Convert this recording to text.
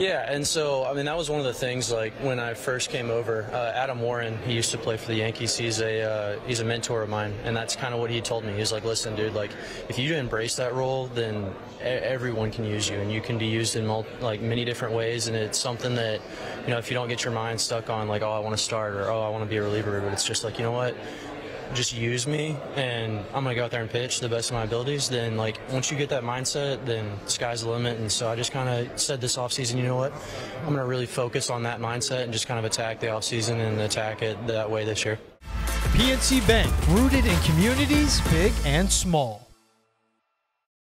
Yeah, and so I mean that was one of the things. Like when I first came over, uh, Adam Warren, he used to play for the Yankees. He's a uh, he's a mentor of mine, and that's kind of what he told me. He's like, listen, dude, like if you embrace that role, then everyone can use you, and you can be used in mul- like many different ways. And it's something that you know if you don't get your mind stuck on like oh I want to start or oh I want to be a reliever, but it's just like you know what just use me and I'm gonna go out there and pitch the best of my abilities, then like once you get that mindset, then sky's the limit. And so I just kind of said this offseason, you know what, I'm gonna really focus on that mindset and just kind of attack the offseason and attack it that way this year. PNC Bank, rooted in communities big and small.